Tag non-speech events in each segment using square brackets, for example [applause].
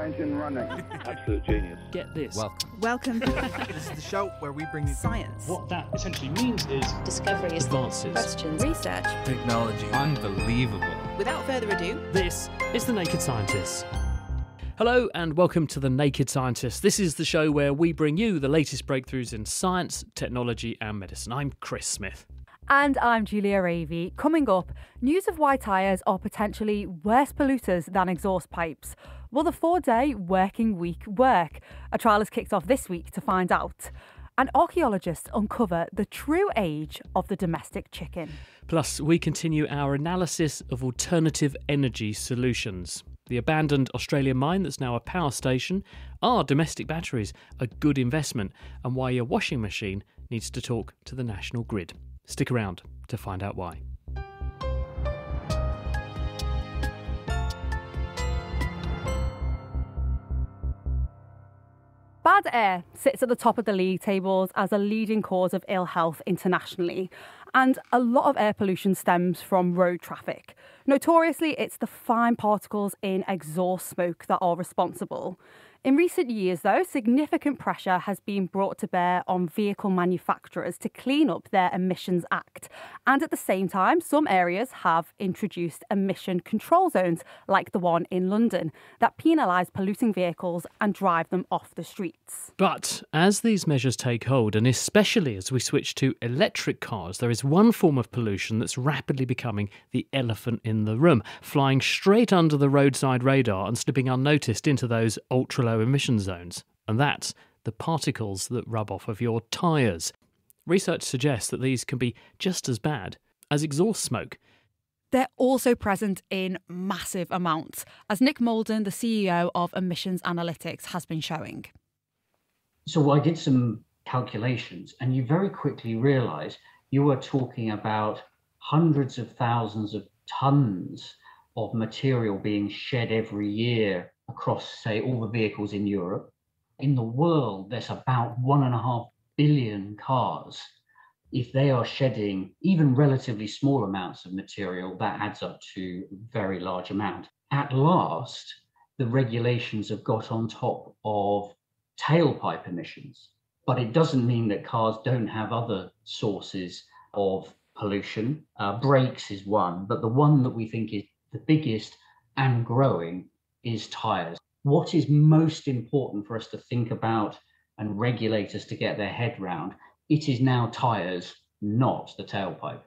turbo engine running. [laughs] Absolute genius. Get this. Welcome. Welcome. this is the show where we bring you Science. What that essentially means is discovery is Advances. Questions. Research. Technology. Unbelievable. Without further ado, This is The Naked Scientists. Hello and welcome to The Naked Scientists. This is the show where we bring you the latest breakthroughs in science, technology, and medicine. I'm Chris Smith. And I'm Julia Ravey. Coming up, news of why tyres are potentially worse polluters than exhaust pipes. Will the four day working week work? A trial has kicked off this week to find out. And archaeologists uncover the true age of the domestic chicken. Plus, we continue our analysis of alternative energy solutions. The abandoned Australian mine that's now a power station, are domestic batteries a good investment, and why your washing machine needs to talk to the national grid. Stick around to find out why. Bad air sits at the top of the league tables as a leading cause of ill health internationally, and a lot of air pollution stems from road traffic. Notoriously, it's the fine particles in exhaust smoke that are responsible. In recent years, though, significant pressure has been brought to bear on vehicle manufacturers to clean up their Emissions Act. And at the same time, some areas have introduced emission control zones, like the one in London, that penalise polluting vehicles and drive them off the streets. But as these measures take hold, and especially as we switch to electric cars, there is one form of pollution that's rapidly becoming the elephant in the room, flying straight under the roadside radar and slipping unnoticed into those ultra low emission zones. And that's the particles that rub off of your tyres. Research suggests that these can be just as bad as exhaust smoke. They're also present in massive amounts, as Nick Molden, the CEO of Emissions Analytics, has been showing. So I did some calculations, and you very quickly realize you are talking about hundreds of thousands of tons of material being shed every year across, say, all the vehicles in Europe. In the world, there's about one and a half billion cars. If they are shedding even relatively small amounts of material, that adds up to a very large amount. At last, the regulations have got on top of tailpipe emissions, but it doesn't mean that cars don't have other sources of pollution. Uh, brakes is one, but the one that we think is the biggest and growing is tires. What is most important for us to think about and regulators to get their head round? It is now tires, not the tailpipe.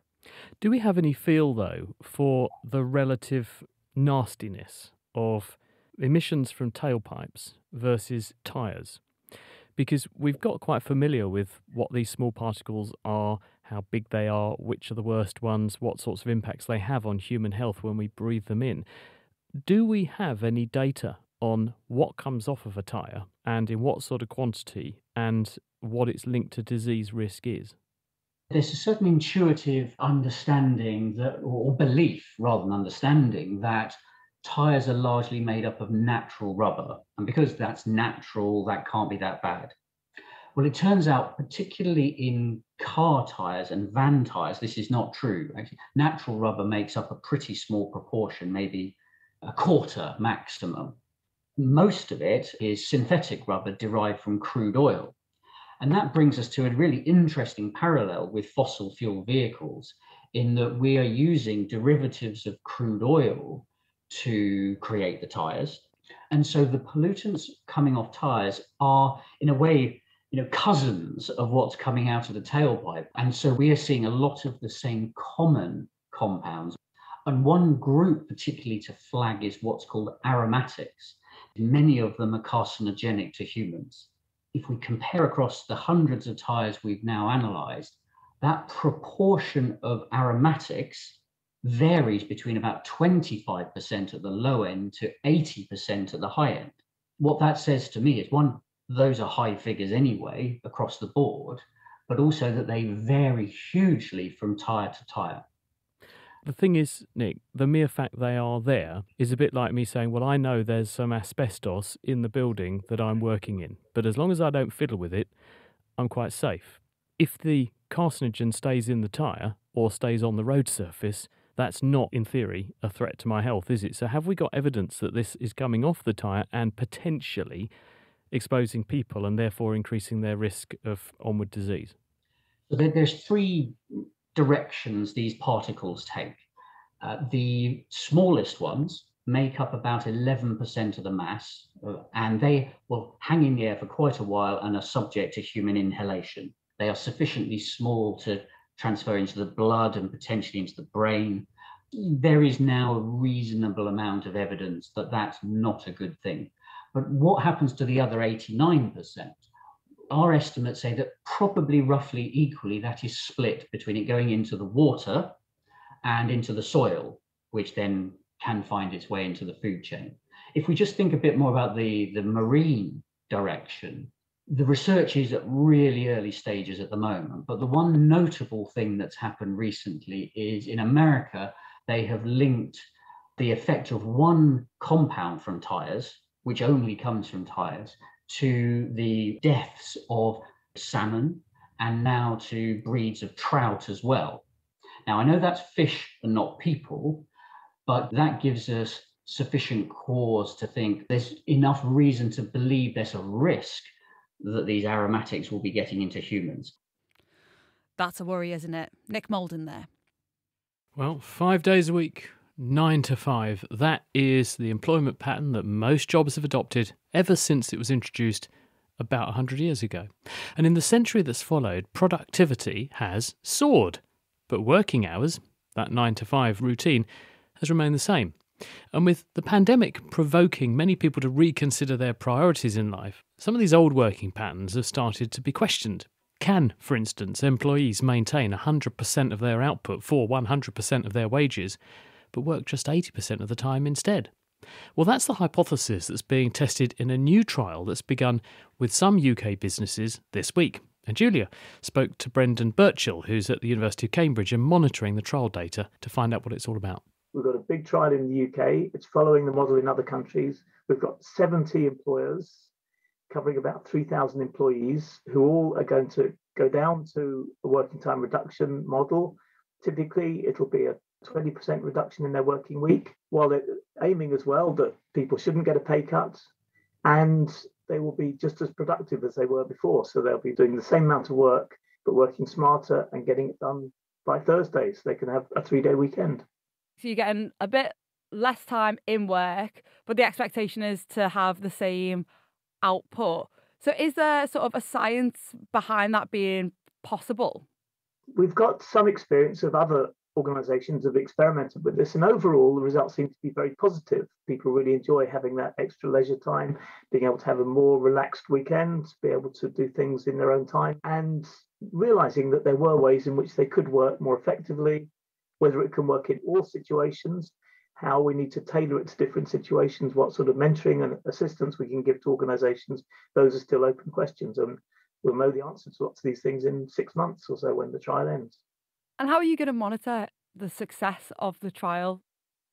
Do we have any feel, though, for the relative nastiness of emissions from tailpipes versus tyres? Because we've got quite familiar with what these small particles are, how big they are, which are the worst ones, what sorts of impacts they have on human health when we breathe them in. Do we have any data on what comes off of a tyre and in what sort of quantity and what its link to disease risk is? There's a certain intuitive understanding that, or belief rather than understanding, that tyres are largely made up of natural rubber. And because that's natural, that can't be that bad. Well, it turns out, particularly in car tyres and van tyres, this is not true. Actually, natural rubber makes up a pretty small proportion, maybe a quarter maximum. Most of it is synthetic rubber derived from crude oil. And that brings us to a really interesting parallel with fossil fuel vehicles in that we are using derivatives of crude oil to create the tires. And so the pollutants coming off tires are, in a way, you know, cousins of what's coming out of the tailpipe. And so we are seeing a lot of the same common compounds. And one group, particularly to flag, is what's called aromatics. Many of them are carcinogenic to humans. If we compare across the hundreds of tires we've now analyzed, that proportion of aromatics varies between about 25% at the low end to 80% at the high end. What that says to me is one, those are high figures anyway across the board, but also that they vary hugely from tire to tire. The thing is, Nick, the mere fact they are there is a bit like me saying, Well, I know there's some asbestos in the building that I'm working in, but as long as I don't fiddle with it, I'm quite safe. If the carcinogen stays in the tyre or stays on the road surface, That's not, in theory, a threat to my health, is it? So, have we got evidence that this is coming off the tyre and potentially exposing people and therefore increasing their risk of onward disease? So there's three directions these particles take. Uh, the smallest ones make up about 11% of the mass, uh, and they will hang in the air for quite a while and are subject to human inhalation. They are sufficiently small to transfer into the blood and potentially into the brain. There is now a reasonable amount of evidence that that's not a good thing. But what happens to the other 89%? Our estimates say that probably roughly equally that is split between it going into the water and into the soil, which then can find its way into the food chain. If we just think a bit more about the, the marine direction, the research is at really early stages at the moment. But the one notable thing that's happened recently is in America, they have linked the effect of one compound from tires which only comes from tires, to the deaths of salmon and now to breeds of trout as well. Now, I know that's fish and not people, but that gives us sufficient cause to think there's enough reason to believe there's a risk that these aromatics will be getting into humans. That's a worry, isn't it? Nick Molden there. Well, five days a week, nine to five. That is the employment pattern that most jobs have adopted ever since it was introduced about 100 years ago. And in the century that's followed, productivity has soared. But working hours, that nine to five routine, has remained the same. And with the pandemic provoking many people to reconsider their priorities in life, some of these old working patterns have started to be questioned. Can, for instance, employees maintain 100% of their output for 100% of their wages but work just 80% of the time instead. Well, that's the hypothesis that's being tested in a new trial that's begun with some UK businesses this week. And Julia spoke to Brendan Burchell, who's at the University of Cambridge and monitoring the trial data to find out what it's all about. We've got a big trial in the UK. It's following the model in other countries. We've got 70 employers covering about 3,000 employees who all are going to go down to a working time reduction model. Typically, it'll be a 20% reduction in their working week, while they're aiming as well that people shouldn't get a pay cut and they will be just as productive as they were before. So they'll be doing the same amount of work, but working smarter and getting it done by Thursday so they can have a three day weekend. So you're getting a bit less time in work, but the expectation is to have the same output. So is there sort of a science behind that being possible? We've got some experience of other organisations have experimented with this, and overall, the results seem to be very positive. People really enjoy having that extra leisure time, being able to have a more relaxed weekend, be able to do things in their own time, and realizing that there were ways in which they could work more effectively, whether it can work in all situations, how we need to tailor it to different situations, what sort of mentoring and assistance we can give to organisations. Those are still open questions, and we'll know the answer to lots of these things in six months or so when the trial ends. And how are you going to monitor the success of the trial?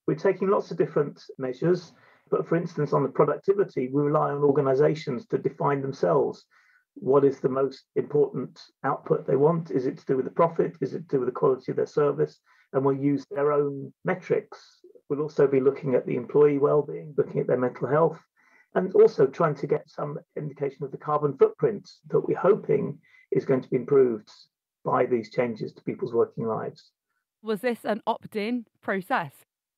We're taking lots of different measures, but for instance, on the productivity, we rely on organizations to define themselves. What is the most important output they want? Is it to do with the profit? Is it to do with the quality of their service? And we'll use their own metrics. We'll also be looking at the employee well-being, looking at their mental health, and also trying to get some indication of the carbon footprint that we're hoping is going to be improved by these changes to people's working lives. Was this an opt in process?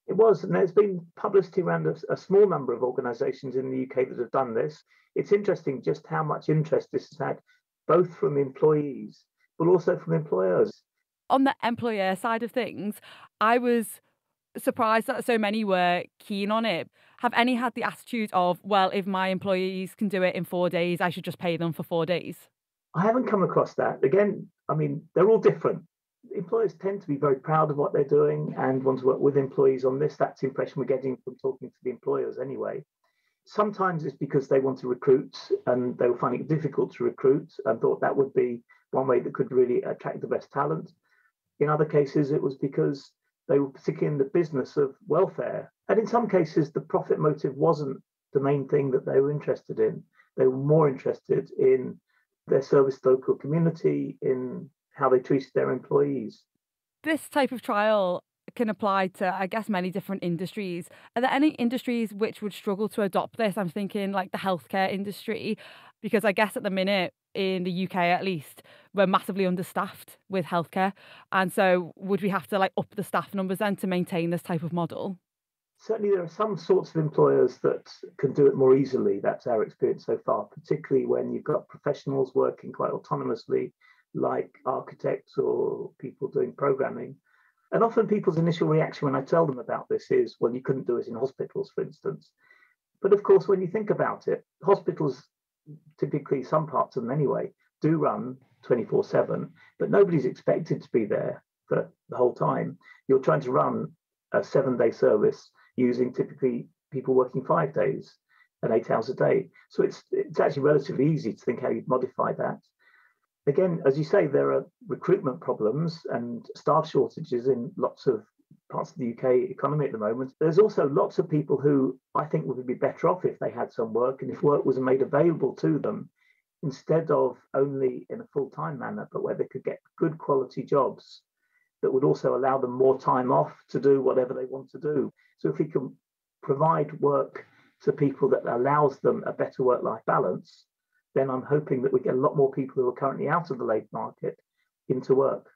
It was, and there's been publicity around a, a, small number of organisations in the UK that have done this. It's interesting just how much interest this has had, both from employees but also from employers. On the employer side of things, I was surprised that so many were keen on it. Have any had the attitude of, well, if my employees can do it in four days, I should just pay them for four days? I haven't come across that. Again, I mean, they're all different. Employers tend to be very proud of what they're doing and want to work with employees on this. That's the impression we're getting from talking to the employers anyway. Sometimes it's because they want to recruit and they were finding it difficult to recruit and thought that would be one way that could really attract the best talent. In other cases, it was because they were particularly in the business of welfare. And in some cases, the profit motive wasn't the main thing that they were interested in. They were more interested in their service to the local community, in how they treated their employees. This type of trial can apply to, I guess, many different industries. Are there any industries which would struggle to adopt this? I'm thinking like the healthcare industry, because I guess at the minute, in the UK at least, we're massively understaffed with healthcare. And so would we have to like up the staff numbers then to maintain this type of model? Certainly, there are some sorts of employers that can do it more easily. That's our experience so far, particularly when you've got professionals working quite autonomously, like architects or people doing programming. And often people's initial reaction when I tell them about this is, well, you couldn't do it in hospitals, for instance. But of course, when you think about it, hospitals, typically some parts of them anyway, do run 24 7, but nobody's expected to be there for the whole time. You're trying to run a seven day service using typically people working five days and eight hours a day. So it's it's actually relatively easy to think how you'd modify that again, as you say, there are recruitment problems and staff shortages in lots of parts of the UK economy at the moment. There's also lots of people who I think would be better off if they had some work and if work was made available to them instead of only in a full time manner, but where they could get good quality jobs that would also allow them more time off to do whatever they want to do. So if we can provide work to people that allows them a better work life balance, then I'm hoping that we get a lot more people who are currently out of the labour market into work.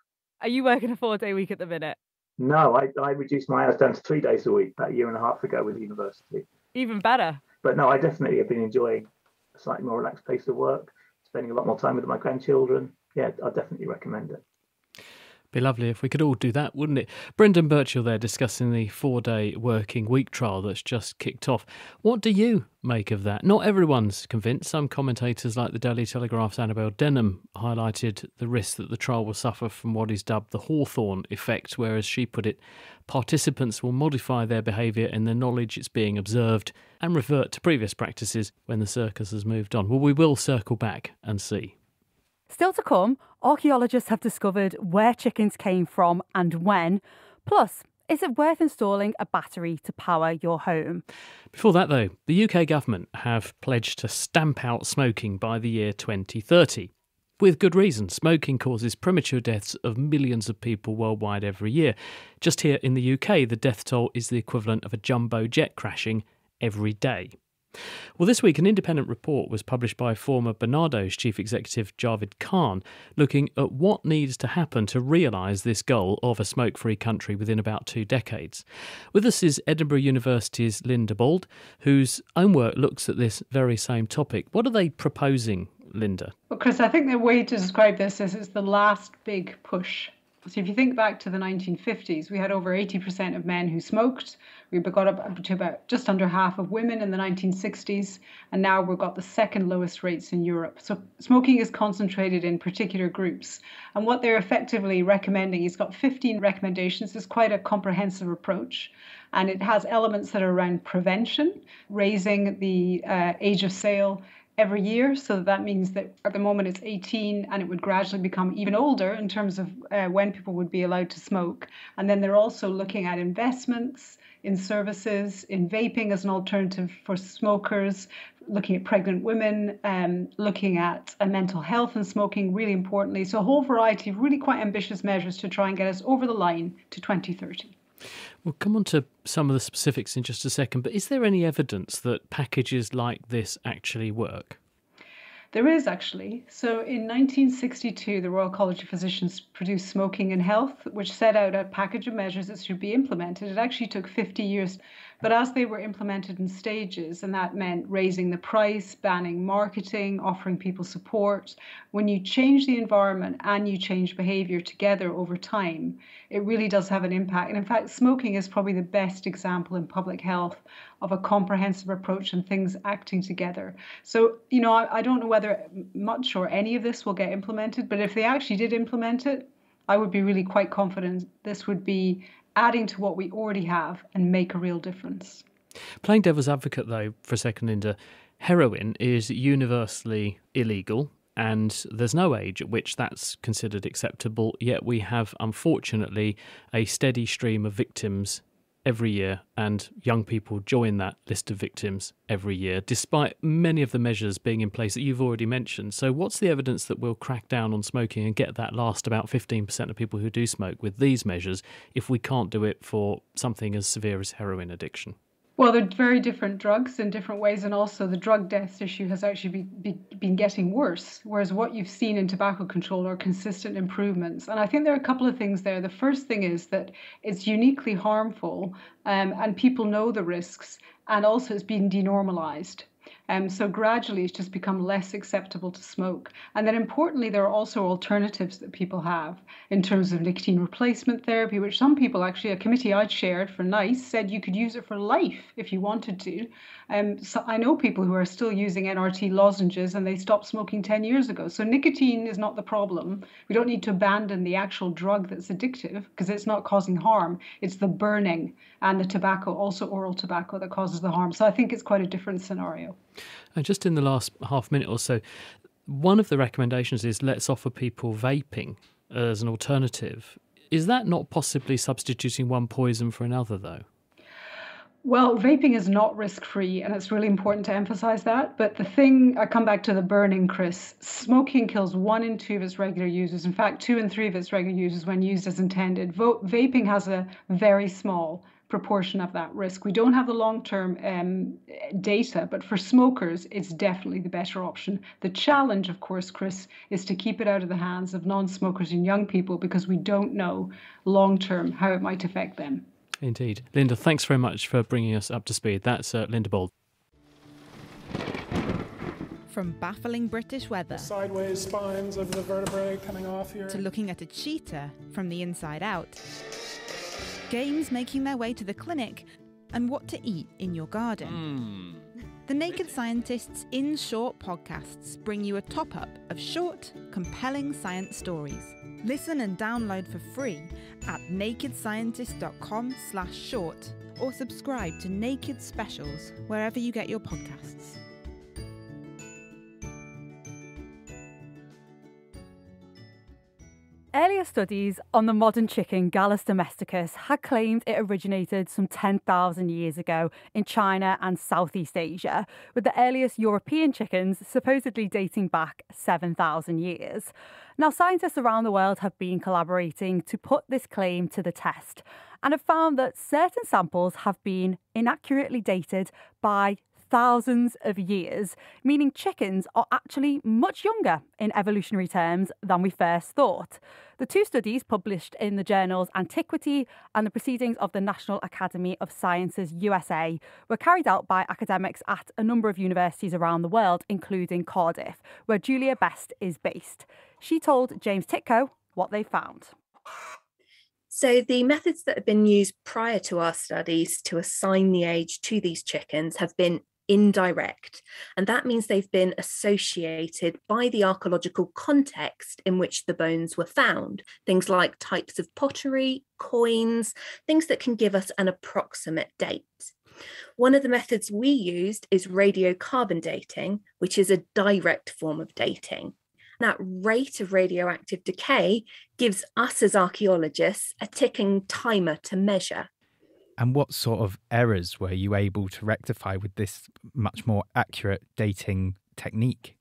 Are you working a four day week at the minute? No, I, I reduced my hours down to three days a week about a year and a half ago with university. Even better. But no, I definitely have been enjoying a slightly more relaxed pace of work, spending a lot more time with my grandchildren. Yeah, I definitely recommend it. Be lovely if we could all do that, wouldn't it? Brendan Burchell there discussing the four day working week trial that's just kicked off. What do you make of that? Not everyone's convinced. Some commentators, like the Daily Telegraph's Annabel Denham, highlighted the risk that the trial will suffer from what is dubbed the Hawthorne effect, whereas she put it, participants will modify their behaviour in the knowledge it's being observed and revert to previous practices when the circus has moved on. Well, we will circle back and see. Still to come, archaeologists have discovered where chickens came from and when. Plus, is it worth installing a battery to power your home? Before that, though, the UK government have pledged to stamp out smoking by the year 2030. With good reason, smoking causes premature deaths of millions of people worldwide every year. Just here in the UK, the death toll is the equivalent of a jumbo jet crashing every day. Well, this week, an independent report was published by former Barnardo's chief executive Javed Khan, looking at what needs to happen to realise this goal of a smoke free country within about two decades. With us is Edinburgh University's Linda Bauld, whose own work looks at this very same topic. What are they proposing, Linda? Well, Chris, I think the way to describe this is it's the last big push so if you think back to the 1950s, we had over 80% of men who smoked. We got up to about just under half of women in the 1960s, and now we've got the second lowest rates in Europe. So smoking is concentrated in particular groups. And what they're effectively recommending, he's got 15 recommendations. It's quite a comprehensive approach. And it has elements that are around prevention, raising the uh, age of sale, every year. So that means that at the moment it's 18 and it would gradually become even older in terms of uh, when people would be allowed to smoke. And then they're also looking at investments in services, in vaping as an alternative for smokers, looking at pregnant women, um, looking at uh, mental health and smoking, really importantly. So a whole variety of really quite ambitious measures to try and get us over the line to 2030. We'll come on to some of the specifics in just a second, but is there any evidence that packages like this actually work? There is actually. So in 1962, the Royal College of Physicians produced Smoking and Health, which set out a package of measures that should be implemented. It actually took 50 years but as they were implemented in stages, and that meant raising the price, banning marketing, offering people support, when you change the environment and you change behavior together over time, it really does have an impact. And in fact, smoking is probably the best example in public health of a comprehensive approach and things acting together. So, you know, I, I don't know whether much or any of this will get implemented, but if they actually did implement it, I would be really quite confident this would be adding to what we already have and make a real difference. Playing devil's advocate, though, for a second, Linda, heroin is universally illegal and there's no age at which that's considered acceptable, yet we have, unfortunately, a steady stream of victims every year, and young people join that list of victims every year, despite many of the measures being in place that you've already mentioned. So, what's the evidence that we'll crack down on smoking and get that last about 15% of people who do smoke with these measures if we can't do it for something as severe as heroin addiction? Well, they're very different drugs in different ways, and also the drug deaths issue has actually be, be, been getting worse. Whereas what you've seen in tobacco control are consistent improvements. And I think there are a couple of things there. The first thing is that it's uniquely harmful, um, and people know the risks, and also it's been denormalized. Um, so gradually it's just become less acceptable to smoke. And then importantly, there are also alternatives that people have in terms of nicotine replacement therapy, which some people actually, a committee I'd shared for NICE said you could use it for life if you wanted to. Um, so I know people who are still using NRT lozenges and they stopped smoking 10 years ago. So nicotine is not the problem. We don't need to abandon the actual drug that's addictive because it's not causing harm. It's the burning and the tobacco, also oral tobacco, that causes the harm. So I think it's quite a different scenario. And just in the last half minute or so, one of the recommendations is let's offer people vaping as an alternative. Is that not possibly substituting one poison for another, though? Well, vaping is not risk free, and it's really important to emphasize that. But the thing, I come back to the burning, Chris. Smoking kills one in two of its regular users. In fact, two in three of its regular users when used as intended. Vaping has a very small proportion of that risk. We don't have the long term um, data, but for smokers, it's definitely the better option. The challenge, of course, Chris, is to keep it out of the hands of non smokers and young people because we don't know long term how it might affect them. Indeed. Linda, thanks very much for bringing us up to speed. That's uh, Linda Bauld. From baffling British weather sideways spines of the vertebrae coming off here to looking at a cheetah from the inside out, games making their way to the clinic, and what to eat in your garden. The Naked Scientists in Short podcasts bring you a top up of short, compelling science stories. Listen and download for free at nakedscientist.com slash short or subscribe to Naked Specials wherever you get your podcasts. Earlier studies on the modern chicken Gallus domesticus had claimed it originated some 10,000 years ago in China and Southeast Asia, with the earliest European chickens supposedly dating back 7,000 years. Now, scientists around the world have been collaborating to put this claim to the test and have found that certain samples have been inaccurately dated by thousands of years, meaning chickens are actually much younger in evolutionary terms than we first thought. The two studies, published in the journals Antiquity and the Proceedings of the National Academy of Sciences USA, were carried out by academics at a number of universities around the world, including Cardiff, where Julia Best is based. She told James Tytko what they found. So, the methods that have been used prior to our studies to assign the age to these chickens have been indirect. And that means they've been associated by the archaeological context in which the bones were found. Things like types of pottery, coins, things that can give us an approximate date. One of the methods we used is radiocarbon dating, which is a direct form of dating. That rate of radioactive decay gives us as archaeologists a ticking timer to measure. And what sort of errors were you able to rectify with this much more accurate dating technique?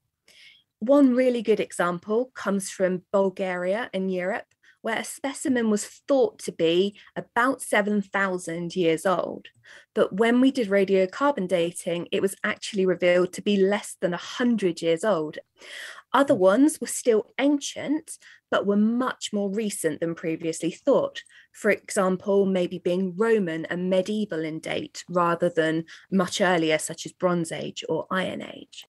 One really good example comes from Bulgaria in Europe, where a specimen was thought to be about 7,000 years old. But when we did radiocarbon dating, it was actually revealed to be less than 100 years old. Other ones were still ancient, but were much more recent than previously thought. For example, maybe being Roman and medieval in date rather than much earlier, such as Bronze Age or Iron Age.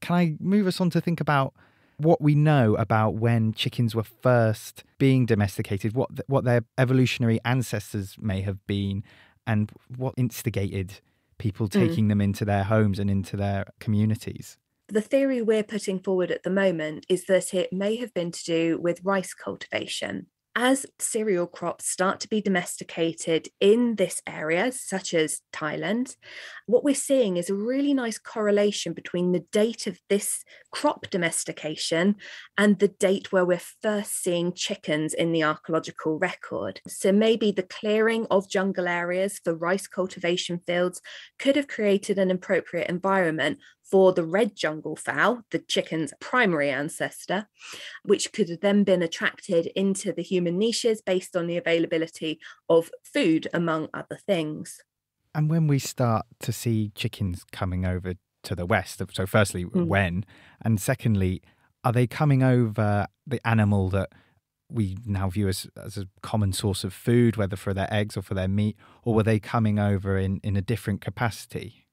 Can I move us on to think about what we know about when chickens were first being domesticated, what th- what their evolutionary ancestors may have been, and what instigated people taking mm. them into their homes and into their communities? The theory we're putting forward at the moment is that it may have been to do with rice cultivation. as cereal crops start to be domesticated in this area, such as Thailand, what we're seeing is a really nice correlation between the date of this crop domestication and the date where we're first seeing chickens in the archaeological record. So maybe the clearing of jungle areas for rice cultivation fields could have created an appropriate environment for the red jungle fowl, the chicken's primary ancestor, which could have then been attracted into the human niches based on the availability of food, among other things. And when we start to see chickens coming over to the west, so firstly, mm. when, and secondly, are they coming over the animal that we now view as, as a common source of food, whether for their eggs or for their meat, or were they coming over in, in a different capacity?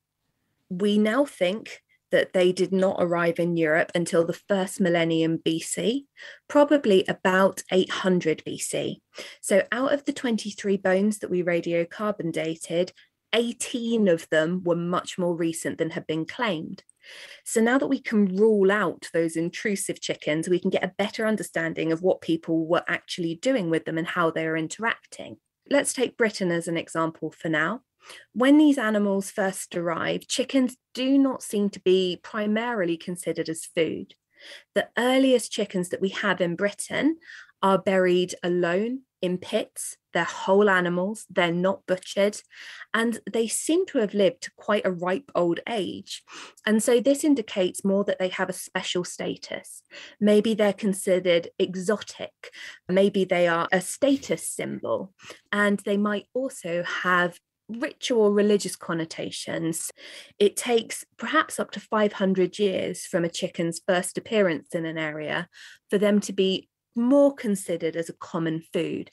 We now think that they did not arrive in Europe until the first millennium BC, probably about 800 BC. So, out of the 23 bones that we radiocarbon dated, 18 of them were much more recent than had been claimed. So now that we can rule out those intrusive chickens, we can get a better understanding of what people were actually doing with them and how they are interacting. Let's take Britain as an example for now. When these animals first arrive, chickens do not seem to be primarily considered as food. The earliest chickens that we have in Britain are buried alone in pits. They're whole animals, they're not butchered, and they seem to have lived to quite a ripe old age. And so this indicates more that they have a special status. Maybe they're considered exotic, maybe they are a status symbol, and they might also have ritual religious connotations. It takes perhaps up to 500 years from a chicken's first appearance in an area for them to be more considered as a common food.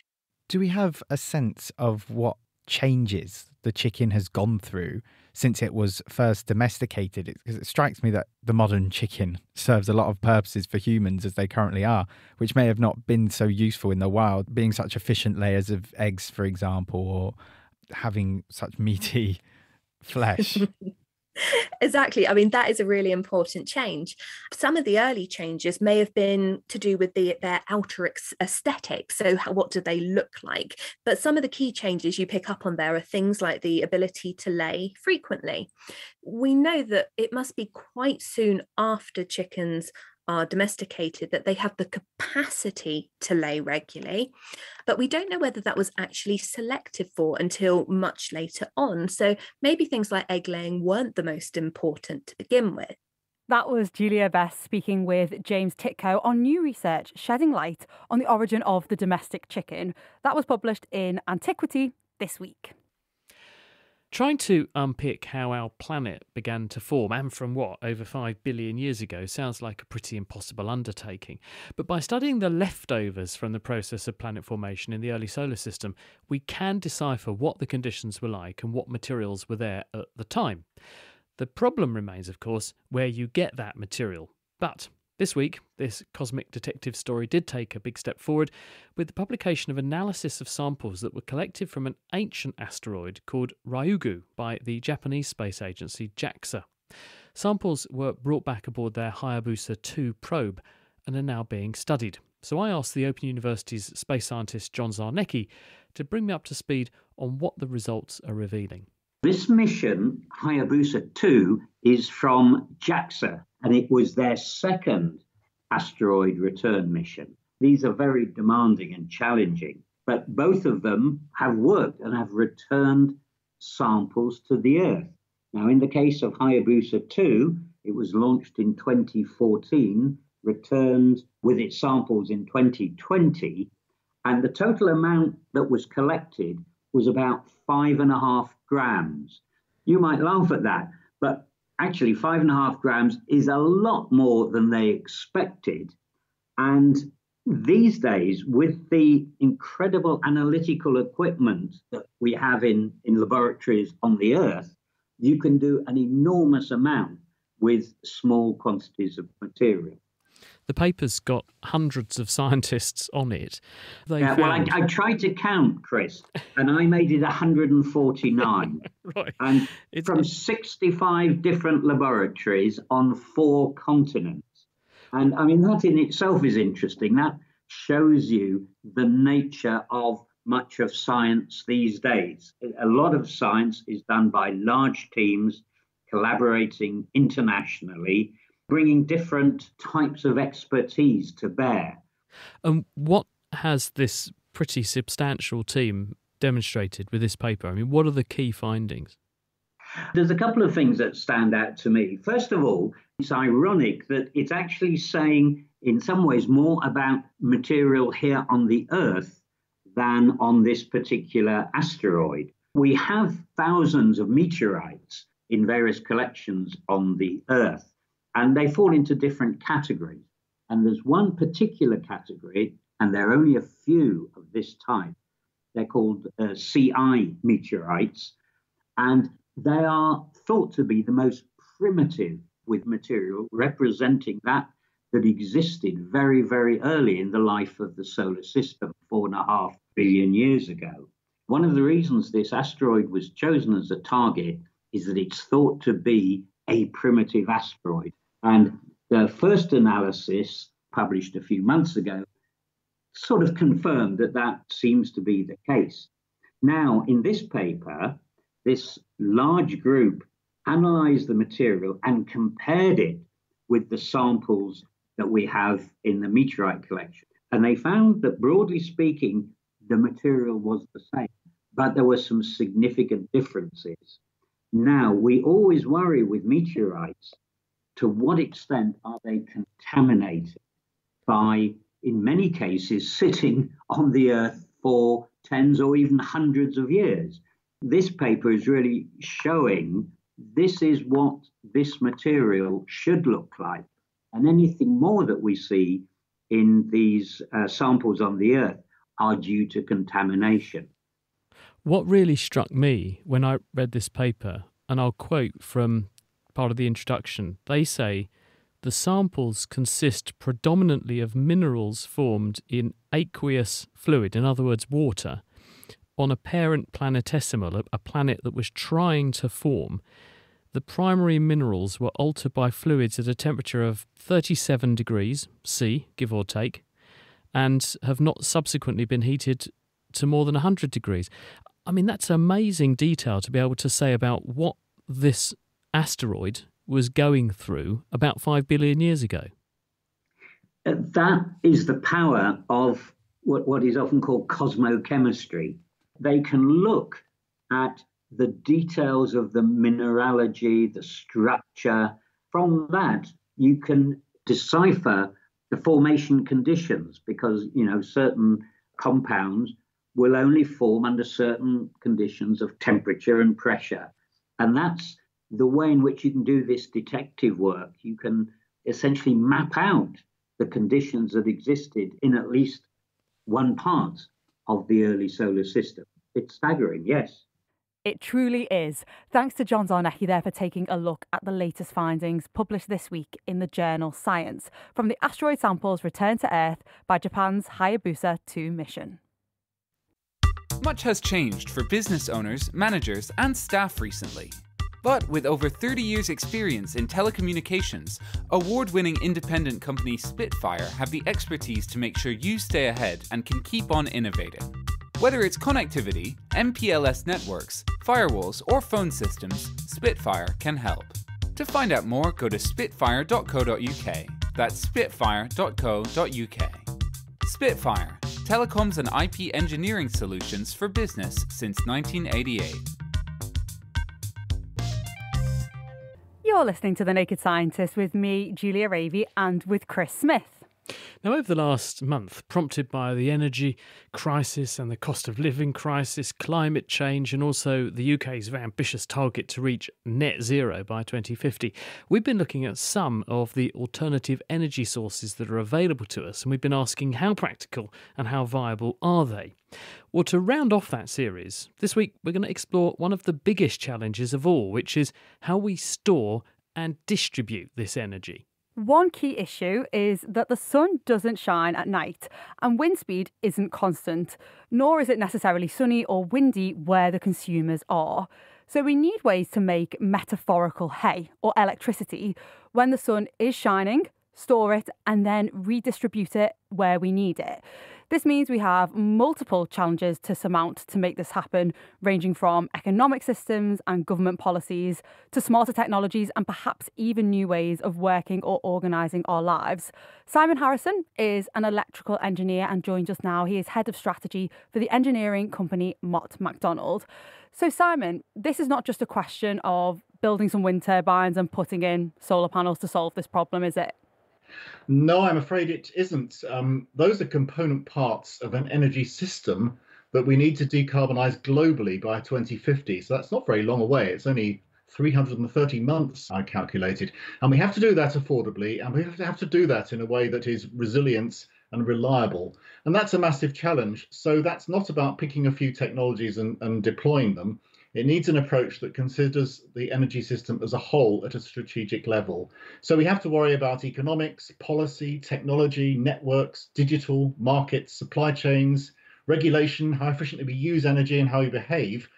Do we have a sense of what changes the chicken has gone through since it was first domesticated? Because it, it strikes me that the modern chicken [laughs] serves a lot of purposes for humans as they currently are, which may have not been so useful in the wild, being such efficient layers of eggs, for example, or having such meaty [laughs] flesh. exactly. I mean, that is a really important change. Some of the early changes may have been to do with the, their outer aesthetic. So, how, what do they look like? But some of the key changes you pick up on there are things like the ability to lay frequently. We know that it must be quite soon after chickens are domesticated that they have the capacity to lay regularly, but we don't know whether that was actually selected for until much later on. So maybe things like egg laying weren't the most important to begin with. That was Julia Best speaking with James Tytko on new research shedding light on the origin of the domestic chicken. That was published in Antiquity this week. Trying to unpick how our planet began to form and from what, over 5 billion years ago, sounds like a pretty impossible undertaking. But by studying the leftovers from the process of planet formation in the early solar system, we can decipher what the conditions were like and what materials were there at the time. The problem remains, of course, where you get that material. But this week, this cosmic detective story did take a big step forward with the publication of analysis of samples that were collected from an ancient asteroid called Ryugu by the Japanese space agency JAXA. Samples were brought back aboard their Hayabusa 2 probe and are now being studied. So I asked the Open University's space scientist John Zarnecki to bring me up to speed on what the results are revealing. This mission, Hayabusa 2, is from JAXA, and it was their second asteroid return mission. These are very demanding and challenging, but both of them have worked and have returned samples to the Earth. Now, in the case of Hayabusa 2, it was launched in 2014, returned with its samples in 2020, and the total amount that was collected was about five and a half grams. You might laugh at that, but actually, five and a half grams is a lot more than they expected. And these days, with the incredible analytical equipment that we have in, in laboratories on the Earth, you can do an enormous amount with small quantities of material. The paper's got hundreds of scientists on it. They yeah, found... well, I, I, tried to count, Chris, and I made it 149. [laughs] right. And it's... from 65 different laboratories on four continents. And I mean, that in itself is interesting. That shows you the nature of much of science these days. A lot of science is done by large teams collaborating internationally, bringing different types of expertise to bear. And what has this pretty substantial team demonstrated with this paper? I mean, what are the key findings? There's a couple of things that stand out to me. First of all, it's ironic that it's actually saying, in some ways, more about material here on the Earth than on this particular asteroid. We have thousands of meteorites in various collections on the Earth, and they fall into different categories. And there's one particular category, and there are only a few of this type. They're called uh, CI meteorites, and they are thought to be the most primitive with material representing that that existed very, very early in the life of the solar system, four and a half billion years ago. One of the reasons this asteroid was chosen as a target is that it's thought to be a primitive asteroid. And the first analysis, published a few months ago, sort of confirmed that that seems to be the case. Now, in this paper, this large group analyzed the material and compared it with the samples that we have in the meteorite collection. And they found that, broadly speaking, the material was the same, but there were some significant differences. Now, we always worry with meteorites to what extent are they contaminated by, in many cases, sitting on the Earth for tens or even hundreds of years. This paper is really showing this is what this material should look like. And anything more that we see in these uh, samples on the Earth are due to contamination. What really struck me when I read this paper, and I'll quote from part of the introduction, they say the samples consist predominantly of minerals formed in aqueous fluid, in other words, water, on a parent planetesimal, a planet that was trying to form. The primary minerals were altered by fluids at a temperature of 37 degrees C, give or take, and have not subsequently been heated to more than 100 degrees. I mean, that's amazing detail to be able to say about what this asteroid was going through about 5 billion years ago. Uh, that is the power of what, what is often called cosmochemistry. They can look at the details of the mineralogy, the structure. From that, you can decipher the formation conditions because you know certain compounds will only form under certain conditions of temperature and pressure and that's the way in which you can do this detective work you can essentially map out the conditions that existed in at least one part of the early solar system it's staggering yes it truly is. Thanks to John Zarnecki there for taking a look at the latest findings published this week in the journal Science from the asteroid samples returned to Earth by Japan's Hayabusa 2 mission. Much has changed for business owners, managers, and staff recently. But with over 30 years' experience in telecommunications, award winning independent company Spitfire have the expertise to make sure you stay ahead and can keep on innovating. Whether it's connectivity, MPLS networks, firewalls, or phone systems, Spitfire can help. To find out more, go to spitfire.co.uk. That's spitfire.co.uk. Spitfire, telecoms and IP engineering solutions for business since 1988. You're listening to The Naked Scientist with me, Julia Ravey, and with Chris Smith. Now, over the last month, prompted by the energy crisis and the cost of living crisis, climate change, and also the UK's ambitious target to reach net zero by 2050, we've been looking at some of the alternative energy sources that are available to us, and we've been asking how practical and how viable are they. Well, to round off that series, this week we're going to explore one of the biggest challenges of all, which is how we store and distribute this energy. One key issue is that the sun doesn't shine at night and wind speed isn't constant, nor is it necessarily sunny or windy where the consumers are. So we need ways to make metaphorical hay or electricity when the sun is shining, store it, and then redistribute it where we need it. This means we have multiple challenges to surmount to make this happen, ranging from economic systems and government policies to smarter technologies and perhaps even new ways of working or organising our lives. Simon Harrison is an electrical engineer and joins us now. He is head of strategy for the engineering company Mott MacDonald. So, Simon, this is not just a question of building some wind turbines and putting in solar panels to solve this problem, is it? No, I'm afraid it isn't. Um, those are component parts of an energy system that we need to decarbonize globally by 2050. So that's not very long away. It's only 330 months, I calculated. And we have to do that affordably, and we have to have to do that in a way that is resilient and reliable. And that's a massive challenge. So that's not about picking a few technologies and, and deploying them. It needs an approach that considers the energy system as a whole at a strategic level. So we have to worry about economics, policy, technology, networks, digital, markets, supply chains, regulation, how efficiently we use energy and how we behave.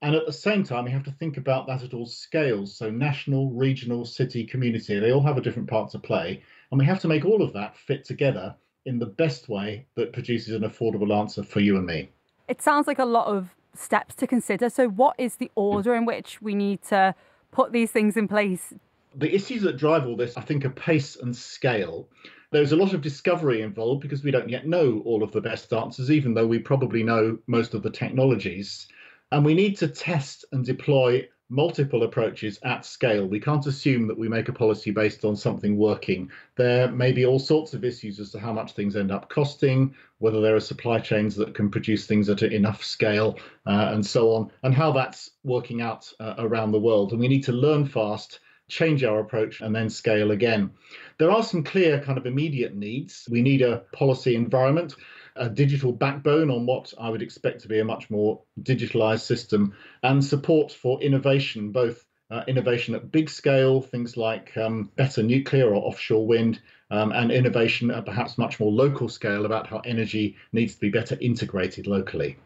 And at the same time, we have to think about that at all scales. So national, regional, city, community, they all have a different part to play. And we have to make all of that fit together in the best way that produces an affordable answer for you and me. It sounds like a lot of steps to consider. So, what is the order in which we need to put these things in place? The issues that drive all this, I think, are pace and scale. There's a lot of discovery involved because we don't yet know all of the best answers, even though we probably know most of the technologies. And we need to test and deploy multiple approaches at scale. We can't assume that we make a policy based on something working. There may be all sorts of issues as to how much things end up costing, whether there are supply chains that can produce things at enough scale, uh, and so on, and how that's working out uh, around the world. And we need to learn fast change our approach and then scale again. There are some clear kind of immediate needs. We need a policy environment a digital backbone on what I would expect to be a much more digitalized system, and support for innovation, both uh, innovation at big scale, things like um, better nuclear or offshore wind, um, and innovation at perhaps much more local scale about how energy needs to be better integrated locally.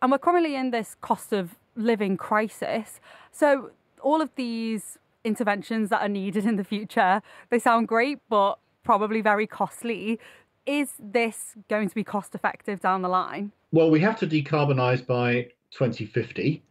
And we're currently in this cost of living crisis. So, all of these interventions that are needed in the future, they sound great, but probably very costly. Is this going to be cost effective down the line? Well, we have to decarbonise by 2050.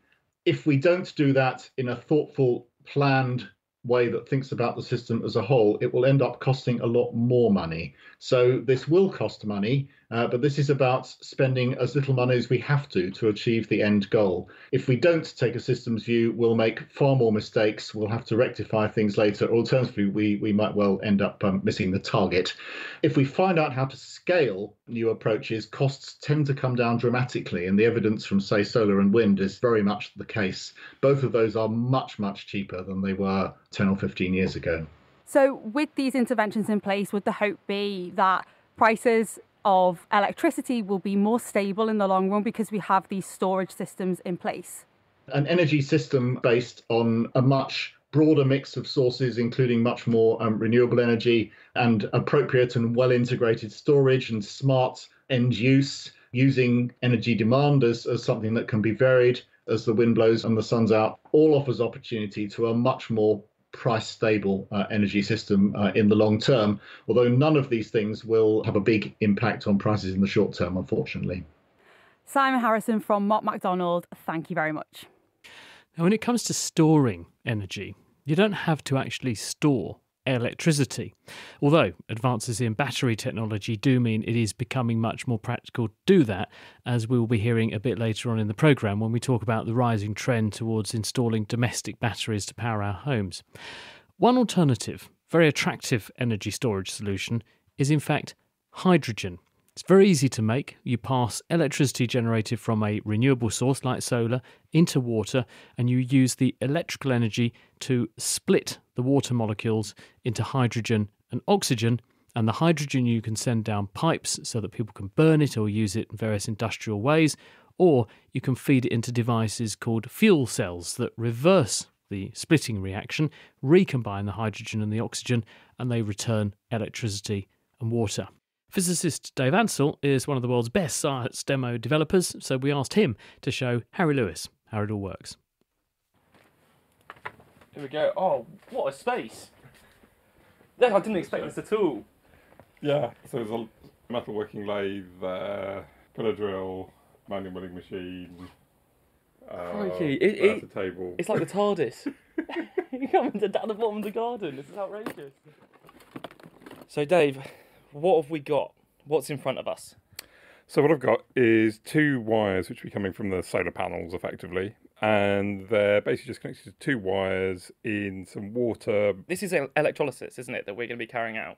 If we don't do that in a thoughtful, planned way that thinks about the system as a whole, it will end up costing a lot more money. So this will cost money, uh, but this is about spending as little money as we have to to achieve the end goal. If we don't take a systems view, we'll make far more mistakes. We'll have to rectify things later. Alternatively, we, we might well end up um, missing the target. If we find out how to scale new approaches, costs tend to come down dramatically. And the evidence from, say, solar and wind is very much the case. Both of those are much, much cheaper than they were 10 or 15 years ago. So, with these interventions in place, would the hope be that prices of electricity will be more stable in the long run because we have these storage systems in place. An energy system based on a much broader mix of sources, including much more um, renewable energy and appropriate and well integrated storage and smart end use, using energy demand as, as something that can be varied as the wind blows and the sun's out, all offers opportunity to a much more price stable uh, energy system uh, in the long term, although none of these things will have a big impact on prices in the short term, unfortunately. Simon Harrison from Mott MacDonald, thank you very much. Now, when it comes to storing energy, you don't have to actually store electricity. Although advances in battery technology do mean it is becoming much more practical to do that, as we will be hearing a bit later on in the programme when we talk about the rising trend towards installing domestic batteries to power our homes. One alternative, very attractive energy storage solution is in fact hydrogen. It's very easy to make. You pass electricity generated from a renewable source like solar into water, and you use the electrical energy to split the water molecules into hydrogen and oxygen. And the hydrogen you can send down pipes so that people can burn it or use it in various industrial ways, or you can feed it into devices called fuel cells that reverse the splitting reaction, recombine the hydrogen and the oxygen, and they return electricity and water. Physicist Dave Ansell is one of the world's best science demo developers, so we asked him to show Harry Lewis how it all works. Here we go. Oh, what a space! Yeah, I didn't expect this at all. Yeah, so there's a metalworking lathe there, pillar drill, manual milling machine. Uh, Crikey, it, there's it, a table. it's like the [laughs] TARDIS. [laughs] you come to down the bottom of the garden. This is outrageous. So, Dave, what have we got? What's in front of us? So what I've got is two wires which be coming from the solar panels effectively, and they're basically just connected to two wires in some water. This is el- electrolysis, isn't it, that we're going to be carrying out?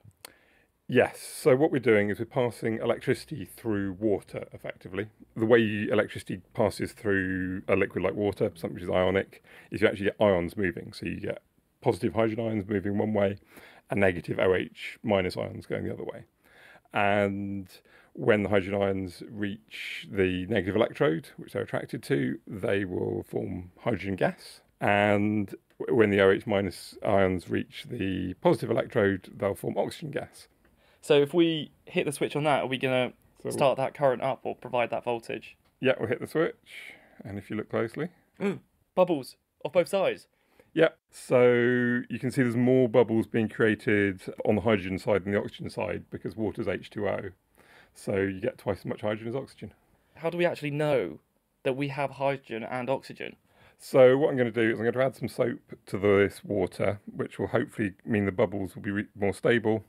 Yes. So what we're doing is we're passing electricity through water effectively. The way electricity passes through a liquid like water, something which is ionic, is you actually get ions moving. So you get positive hydrogen ions moving one way and negative OH minus ions going the other way. And when the hydrogen ions reach the negative electrode, which they're attracted to, they will form hydrogen gas. And when the OH minus ions reach the positive electrode, they'll form oxygen gas. So, if we hit the switch on that, are we going to So- start that current up or provide that voltage? Yeah, we'll hit the switch. And if you look closely, mm, Bubbles off both sides. Yeah, so you can see there's more bubbles being created on the hydrogen side than the oxygen side because water's H2O. So you get twice as much hydrogen as oxygen. How do we actually know that we have hydrogen and oxygen? So what I'm going to do is I'm going to add some soap to this water, which will hopefully mean the bubbles will be re- more stable.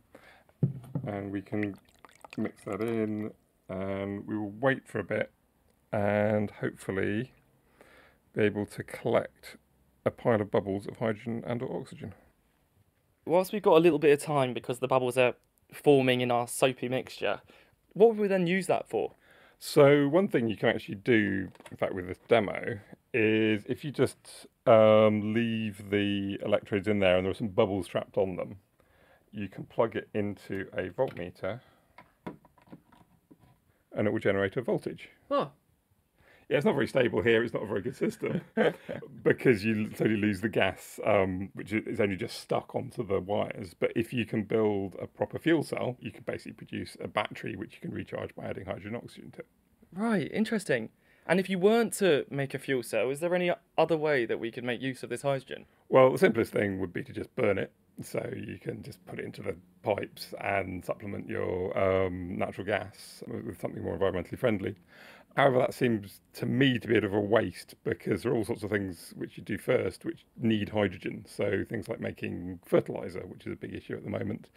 And we can mix that in and we will wait for a bit and hopefully be able to collect a pile of bubbles of hydrogen and or oxygen. Whilst we've got a little bit of time because the bubbles are forming in our soapy mixture, what would we then use that for? So one thing you can actually do, in fact, with this demo, is if you just um, leave the electrodes in there and there are some bubbles trapped on them, you can plug it into a voltmeter, and it will generate a voltage. Oh, Yeah, it's not very stable here. It's not a very good system [laughs] because you totally lose the gas, um, which is only just stuck onto the wires. But if you can build a proper fuel cell, you can basically produce a battery which you can recharge by adding hydrogen and oxygen to it. right, interesting. And if you weren't to make a fuel cell, is there any other way that we could make use of this hydrogen? Well, the simplest thing would be to just burn it. So you can just put it into the pipes and supplement your um, natural gas with something more environmentally friendly. However, that seems to me to be a bit of a waste because there are all sorts of things which you do first which need hydrogen. So things like making fertilizer, which is a big issue at the moment.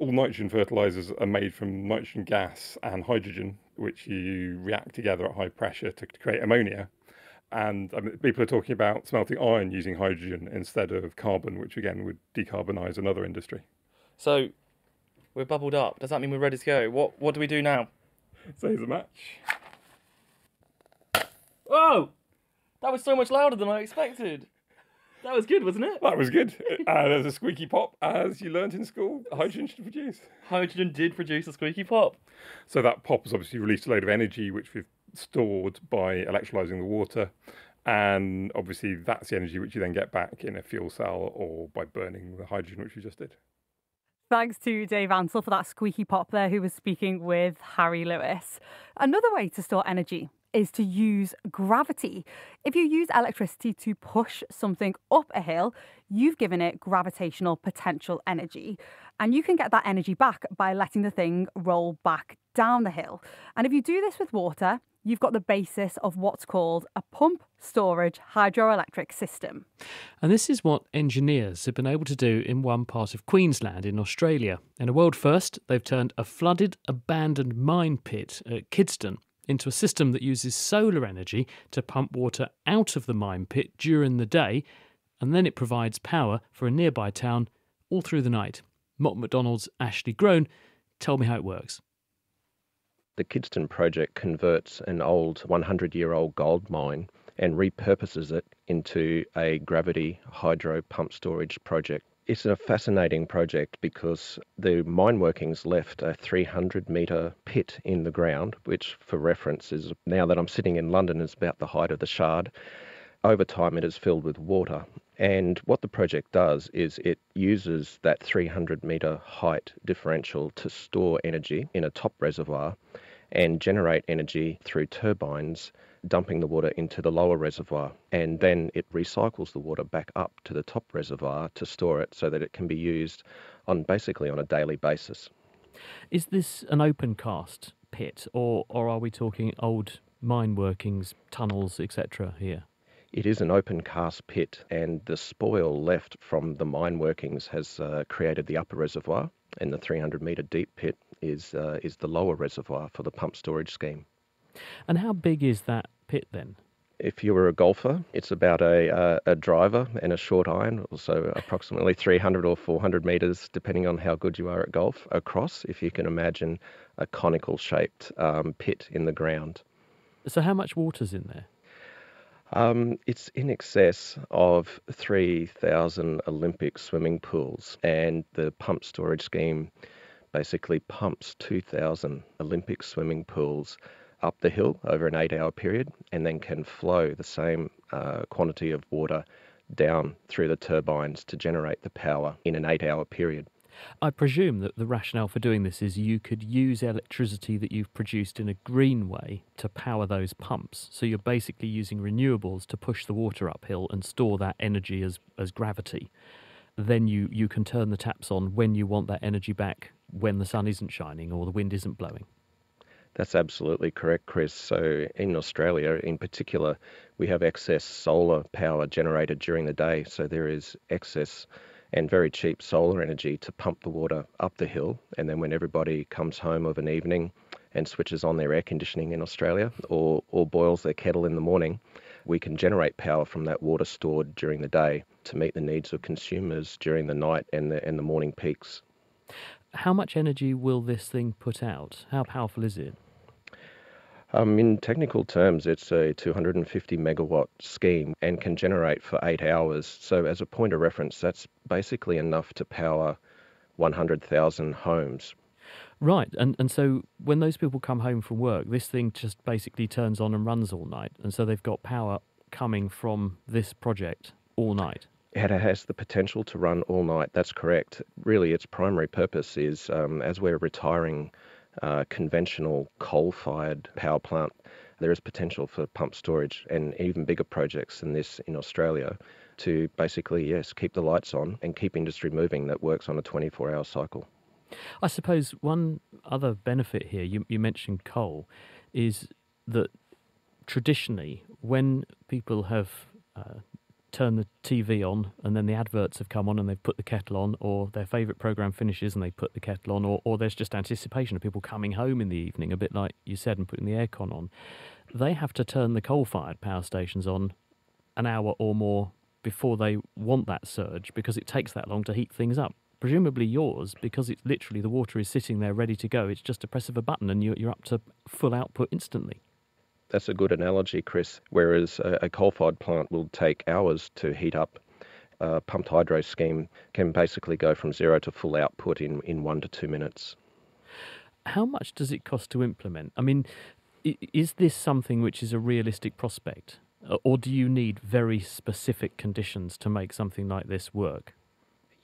All nitrogen fertilizers are made from nitrogen gas and hydrogen, which you react together at high pressure to create ammonia. And I mean, people are talking about smelting iron using hydrogen instead of carbon, which again would decarbonize another industry. So, we're bubbled up. Does that mean we're ready to go? What What do we do now? So here's a match. Oh, that was so much louder than I expected. That was good, wasn't it? That was good. uh, there's a squeaky pop, as you learnt in school. Hydrogen should produce. Hydrogen did produce a squeaky pop. So that pop has obviously released a load of energy, which we've stored by electrolyzing the water. And obviously, that's the energy which you then get back in a fuel cell or by burning the hydrogen, which we just did. Thanks to Dave Ansell for that squeaky pop there, who was speaking with Harry Lewis. Another way to store energy is to use gravity. If you use electricity to push something up a hill, you've given it gravitational potential energy. And you can get that energy back by letting the thing roll back down the hill. And if you do this with water, you've got the basis of what's called a pump storage hydroelectric system. And this is what engineers have been able to do in one part of Queensland in Australia. In a world first, they've turned a flooded, abandoned mine pit at Kidston into a system that uses solar energy to pump water out of the mine pit during the day, and then it provides power for a nearby town all through the night. Mott MacDonald's Ashley Groan tell me how it works. The Kidston project converts an old 100 year old gold mine and repurposes it into a gravity hydro pump storage project. It's a fascinating project because the mine workings left a 300 metre pit in the ground, which, for reference, is now that I'm sitting in London, is about the height of the Shard. Over time, it is filled with water. And what the project does is it uses that 300 metre height differential to store energy in a top reservoir and generate energy through turbines dumping the water into the lower reservoir, and then it recycles the water back up to the top reservoir to store it so that it can be used on basically on a daily basis. Is this an open cast pit, or or are we talking old mine workings, tunnels, etc. here? It is an open cast pit, and the spoil left from the mine workings has uh, created the upper reservoir, and the 300 metre deep pit is uh, is the lower reservoir for the pump storage scheme. And how big is that pit then? If you were a golfer, it's about a, uh, a driver and a short iron, so approximately 300 or 400 metres, depending on how good you are at golf, across, if you can imagine a conical shaped um, pit in the ground. So, how much water's in there? Um, it's in excess of 3,000 Olympic swimming pools, and the pump storage scheme basically pumps 2,000 Olympic swimming pools up the hill over an eight hour period and then can flow the same uh, quantity of water down through the turbines to generate the power in an eight hour period. I presume that the rationale for doing this is you could use electricity that you've produced in a green way to power those pumps. So you're basically using renewables to push the water uphill and store that energy as, as gravity. Then you, you can turn the taps on when you want that energy back when the sun isn't shining or the wind isn't blowing. That's absolutely correct, Chris. So, in Australia in particular, we have excess solar power generated during the day. So, there is excess and very cheap solar energy to pump the water up the hill. And then, when everybody comes home of an evening and switches on their air conditioning in Australia or, or boils their kettle in the morning, we can generate power from that water stored during the day to meet the needs of consumers during the night and the, and the morning peaks. How much energy will this thing put out? How powerful is it? Um, in technical terms, it's a 250 megawatt scheme and can generate for eight hours. So, as a point of reference, that's basically enough to power 100,000 homes. Right, and and so when those people come home from work, this thing just basically turns on and runs all night, and so they've got power coming from this project all night. It has the potential to run all night. That's correct. Really, its primary purpose is um, as we're retiring uh, conventional coal-fired power plant, there is potential for pump storage and even bigger projects than this in Australia to basically yes keep the lights on and keep industry moving that works on a 24-hour cycle. I suppose one other benefit here, you, you mentioned coal, is that traditionally when people have uh, turned the TV on and then the adverts have come on and they've put the kettle on, or their favourite programme finishes and they put the kettle on, or, or there's just anticipation of people coming home in the evening, a bit like you said, and putting the aircon on, they have to turn the coal fired power stations on an hour or more before they want that surge because it takes that long to heat things up presumably yours, because it's literally the water is sitting there ready to go. It's just a press of a button and you're, you're up to full output instantly. That's a good analogy, Chris. Whereas a, a coal fired plant will take hours to heat up, a pumped hydro scheme can basically go from zero to full output in, in one to two minutes. How much does it cost to implement? I mean, is this something which is a realistic prospect? Or do you need very specific conditions to make something like this work?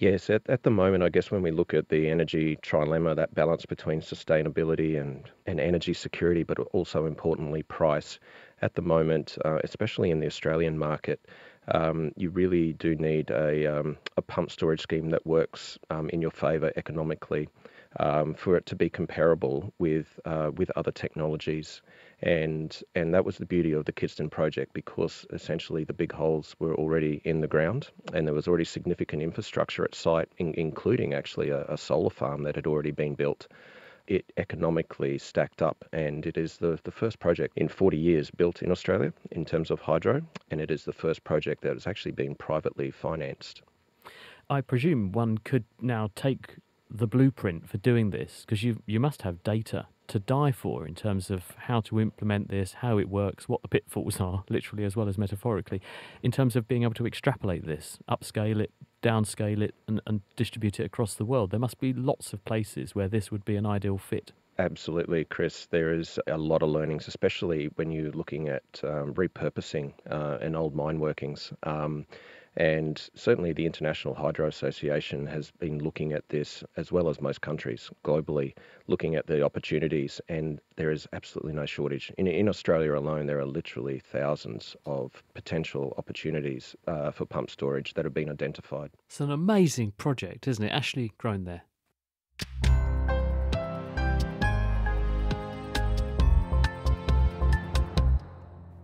Yes, at, at the moment, I guess when we look at the energy trilemma, that balance between sustainability and, and energy security, but also importantly, price, at the moment, uh, especially in the Australian market, um, you really do need a, um, a pump storage scheme that works um, in your favour economically um, for it to be comparable with, uh, with other technologies and and that was the beauty of the Kidston project because essentially the big holes were already in the ground and there was already significant infrastructure at site, in, including actually a, a solar farm that had already been built. It economically stacked up, and it is the, the first project in 40 years built in Australia in terms of hydro, and it is the first project that has actually been privately financed. I presume one could now take the blueprint for doing this because you you must have data to die for in terms of how to implement this, how it works, what the pitfalls are, literally as well as metaphorically, in terms of being able to extrapolate this, upscale it, downscale it, and, and distribute it across the world. There must be lots of places where this would be an ideal fit. Absolutely, Chris. There is a lot of learnings, especially when you're looking at um, repurposing uh, an old mine workings. Um, And certainly the International Hydro Association has been looking at this, as well as most countries globally, looking at the opportunities, and there is absolutely no shortage. In, in Australia alone, there are literally thousands of potential opportunities uh, for pump storage that have been identified. It's an amazing project, isn't it? Ashley Grown there.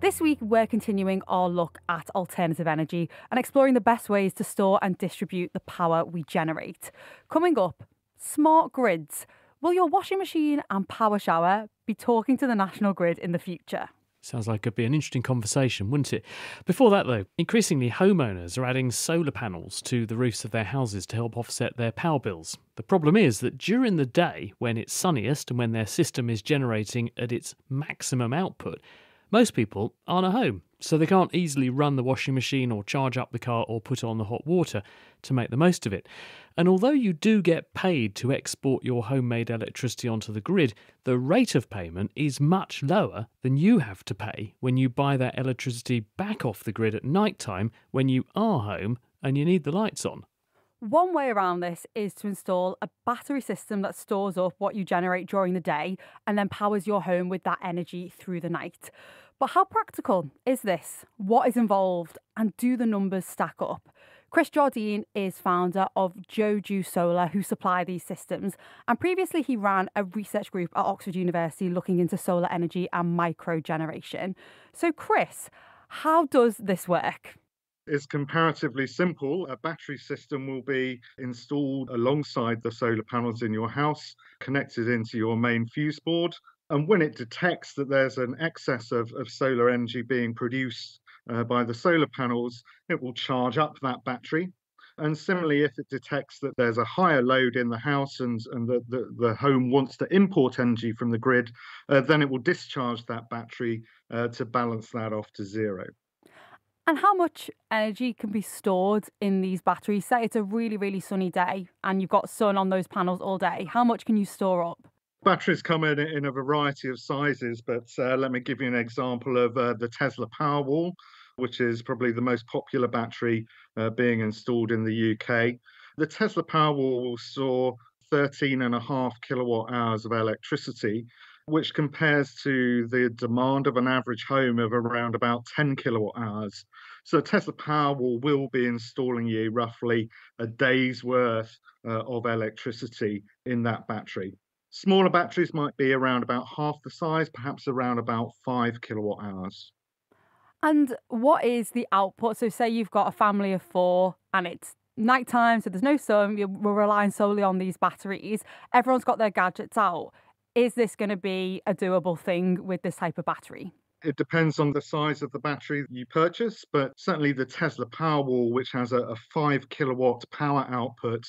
This week, we're continuing our look at alternative energy and exploring the best ways to store and distribute the power we generate. Coming up, smart grids. Will your washing machine and power shower be talking to the national grid in the future? Sounds like it'd be an interesting conversation, wouldn't it? Before that, though, increasingly homeowners are adding solar panels to the roofs of their houses to help offset their power bills. The problem is that during the day, when it's sunniest and when their system is generating at its maximum output, most people aren't at home, so they can't easily run the washing machine or charge up the car or put on the hot water to make the most of it. And although you do get paid to export your homemade electricity onto the grid, the rate of payment is much lower than you have to pay when you buy that electricity back off the grid at night time when you are home and you need the lights on. One way around this is to install a battery system that stores up what you generate during the day and then powers your home with that energy through the night. But how practical is this? What is involved? And do the numbers stack up? Chris Jardine is founder of Joju Solar, who supply these systems. And previously, he ran a research group at Oxford University looking into solar energy and micro generation. So, Chris, how does this work? Is comparatively simple. A battery system will be installed alongside the solar panels in your house, connected into your main fuse board. And when it detects that there's an excess of, of solar energy being produced uh, by the solar panels, it will charge up that battery. And similarly, if it detects that there's a higher load in the house and, and the, the, the home wants to import energy from the grid, uh, then it will discharge that battery uh, to balance that off to zero. And how much energy can be stored in these batteries? Say it's a really, really sunny day and you've got sun on those panels all day. How much can you store up? Batteries come in in a variety of sizes, but uh, let me give you an example of uh, the Tesla Powerwall, which is probably the most popular battery uh, being installed in the UK. The Tesla Powerwall will store 13 and a half kilowatt hours of electricity, which compares to the demand of an average home of around about 10 kilowatt hours. So Tesla Powerwall will be installing you roughly a day's worth uh, of electricity in that battery. Smaller batteries might be around about half the size, perhaps around about five kilowatt hours. And what is the output? So, say you've got a family of four and it's nighttime, so there's no sun, we're relying solely on these batteries. Everyone's got their gadgets out is this going to be a doable thing with this type of battery? It depends on the size of the battery you purchase, but certainly the Tesla Powerwall, which has a, a five kilowatt power output,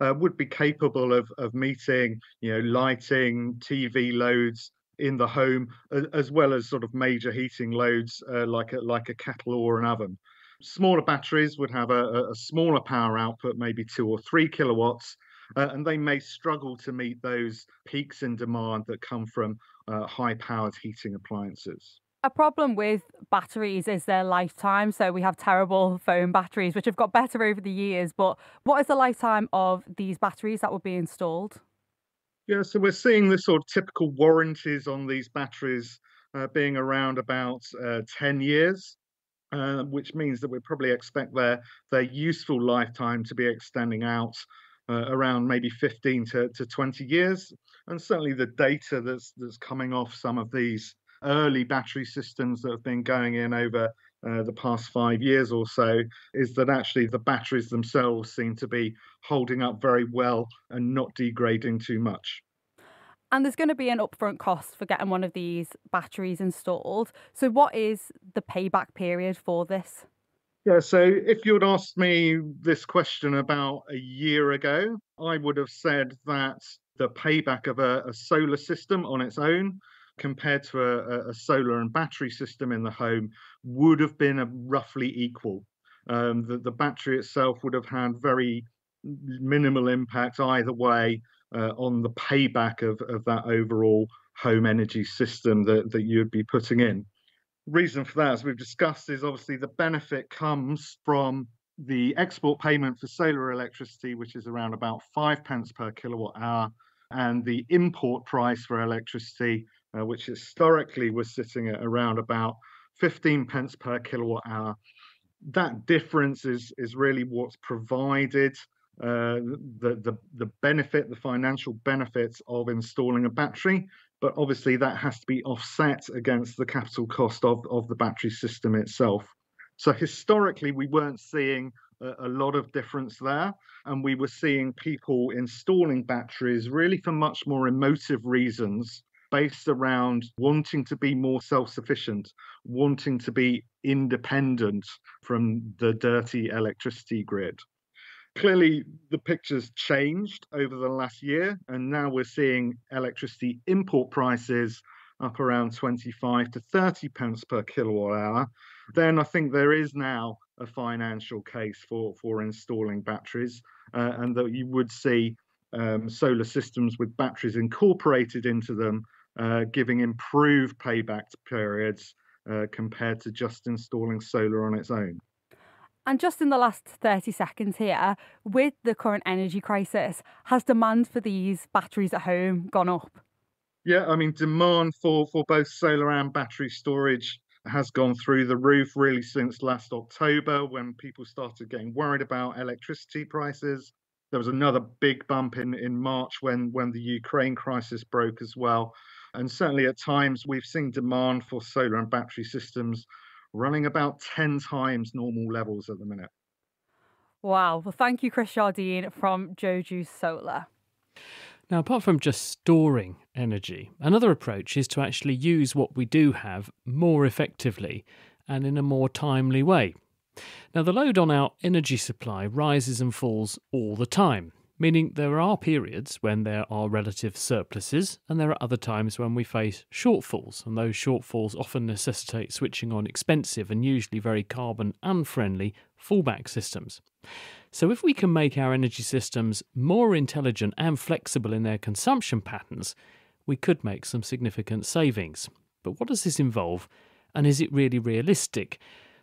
uh, would be capable of, of meeting, you know, lighting, TV loads in the home, as well as sort of major heating loads uh, like a like a kettle or an oven. Smaller batteries would have a, a smaller power output, maybe two or three kilowatts, uh, and they may struggle to meet those peaks in demand that come from uh, high powered heating appliances. A problem with batteries is their lifetime. So we have terrible [laughs] phone batteries, which have got better over the years. But what is the lifetime of these batteries that will be installed? Yeah, so we're seeing the sort of typical warranties on these batteries uh, being around about uh, 10 years. Uh, which means that we probably expect their their useful lifetime to be extending out uh, around maybe 15 to, to 20 years. And certainly the data that's that's coming off some of these early battery systems that have been going in over uh, the past five years or so is that actually the batteries themselves seem to be holding up very well and not degrading too much. And there's going to be an upfront cost for getting one of these batteries installed. So, what is the payback period for this? Yeah, so if you'd asked me this question about a year ago, I would have said that the payback of a, a solar system on its own compared to a, a, solar and battery system in the home would have been roughly equal. Um, the, the, battery itself would have had very minimal impact either way uh, on the payback of, of that overall home energy system that, that you'd be putting in reason for that, as we've discussed, is obviously the benefit comes from the export payment for solar electricity, which is around about five pence per kilowatt hour, and the import price for electricity, uh, which historically was sitting at around about 15 pence per kilowatt hour. That difference is, is really what's provided uh, the, the, the benefit, the financial benefits of installing a battery. But obviously, that has to be offset against the capital cost of, of the battery system itself. So historically, we weren't seeing a, a, lot of difference there, and we were seeing people installing batteries really for much more emotive reasons based around wanting to be more self sufficient, wanting to be independent from the dirty electricity grid. Clearly, the picture's changed over the last year, and now we're seeing electricity import prices up around 25 to 30 pence per kilowatt hour, then I think there is now a financial case for, for installing batteries, uh, and that you would see um, solar systems with batteries incorporated into them, uh, giving improved payback periods uh, compared to just installing solar on its own. And just in the last 30 seconds here, with the current energy crisis, has demand for these batteries at home gone up? Yeah, I mean, demand for, for both solar and battery storage has gone through the roof really since last October when people started getting worried about electricity prices. There was another big bump in, in March when, when the Ukraine crisis broke as well. And certainly at times we've seen demand for solar and battery systems running about 10 times normal levels at the minute. Wow. Well, thank you, Chris Jardine from Joju Solar. Now, apart from just storing energy, another approach is to actually use what we do have more effectively and in a more timely way. Now, the load on our energy supply rises and falls all the time, meaning there are periods when there are relative surpluses and there are other times when we face shortfalls, and those shortfalls often necessitate switching on expensive and usually very carbon unfriendly fallback systems. So, if we can make our energy systems more intelligent and flexible in their consumption patterns, we could make some significant savings. But what does this involve, and is it really realistic?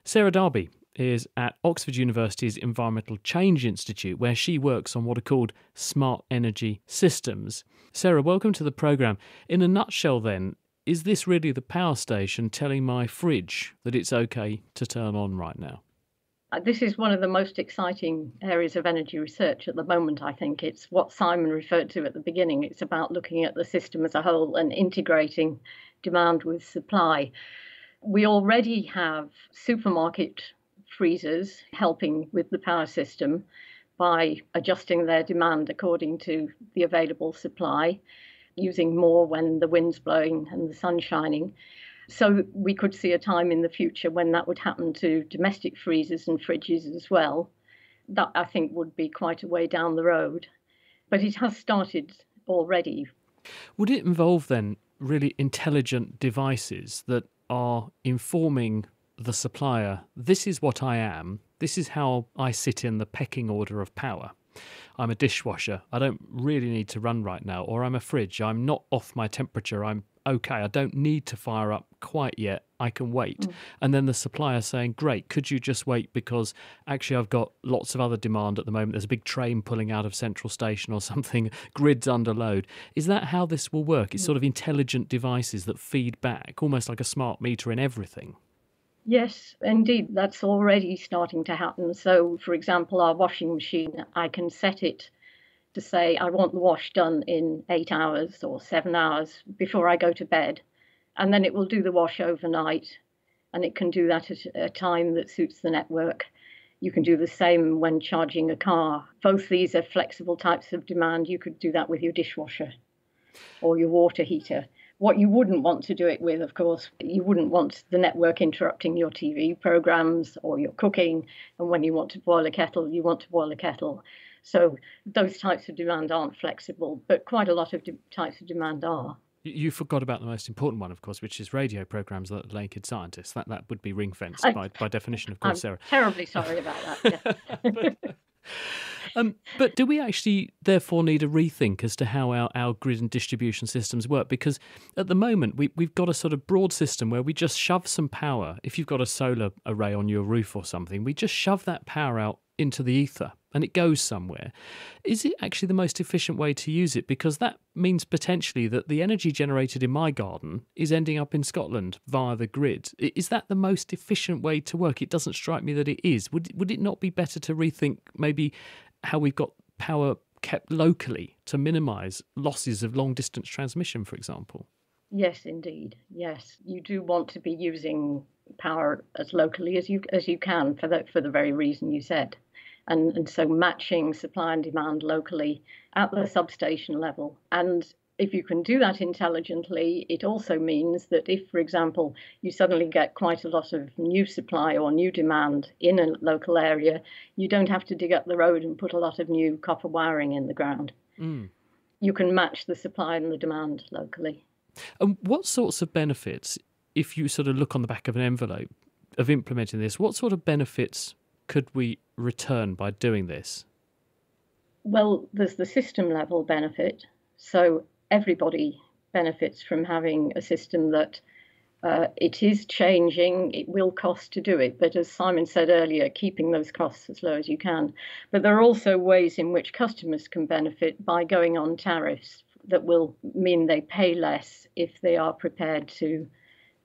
Sarah Darby is at Oxford University's Environmental Change Institute, where she works on what are called smart energy systems. Sarah, welcome to the programme. In a nutshell, then, is this really the power station telling my fridge that it's okay to turn on right now? Uh, this is one of the most exciting areas of energy research at the moment, I think. It's what Simon referred to at the beginning. It's about looking at the system as a whole and integrating demand with supply. We already have supermarket freezers helping with the power system by adjusting their demand according to the available supply, using more when the wind's blowing and the sun's shining. So we could see a time in the future when that would happen to domestic freezers and fridges as well. That I think would be quite a way down the road. But it has started already. Would it involve then really intelligent devices that are informing the supplier this is what I am, this is how I sit in the pecking order of power? I'm a dishwasher. I don't really need to run right now. Or I'm a fridge. I'm not off my temperature. I'm okay, I don't need to fire up quite yet. I can wait. Mm. And then the supplier saying, Great, could you just wait because actually I've got lots of other demand at the moment. There's a big train pulling out of Central Station or [laughs] something, grid's under load. Is that how this will work? It's mm. sort of intelligent devices that feed back, almost like a smart meter in everything. Yes, indeed, that's already starting to happen. So, for example, our washing machine, I can set it to say I want the wash done in eight hours or seven hours before I go to bed. And then it will do the wash overnight. And it can do that at a time that suits the network. You can do the same when charging a car. Both these are flexible types of demand. You could do that with your dishwasher or your water heater. What you wouldn't want to do it with, of course, you wouldn't want the network interrupting your TV programs or your cooking. And when you want to boil a kettle, you want to boil a kettle. So those types of demand aren't flexible, but quite a lot of de- types of demand are. You forgot about the most important one, of course, which is radio programs that naked scientists. That that would be ring fenced by, by definition, of course, I'm Sarah. Terribly sorry about that. Yeah. [laughs] [laughs] but, um, but do we actually therefore need a rethink as to how our, our grid and distribution systems work? Because at the moment, we, we've got a sort of broad system where we just shove some power. If you've got a solar array on your roof or something, we just shove that power out into the ether and it goes somewhere. Is it actually the most efficient way to use it? Because that means potentially that the energy generated in my garden is ending up in Scotland via the grid. Is that the most efficient way to work? It doesn't strike me that it is. Would would it not be better to rethink maybe how we've got power kept locally to minimise losses of long distance transmission, for example? Yes, indeed. Yes, you do want to be using power as locally as you as you can for the for the very reason you said and, and so matching supply and demand locally at the substation level. And if you can do that intelligently, it also means that if, for example, you suddenly get quite a lot of new supply or new demand in a local area, you don't have to dig up the road and put a lot of new copper wiring in the ground. Mm. You can match the supply and the demand locally. And what sorts of benefits, if you sort of look on the back of an envelope of implementing this, what sort of benefits could we return by doing this? Well, there's the system level benefit. So everybody benefits from having a system that uh, it is changing. It will cost to do it, but as Simon said earlier, keeping those costs as low as you can. But there are also ways in which customers can benefit by going on tariffs that will mean they pay less if they are prepared to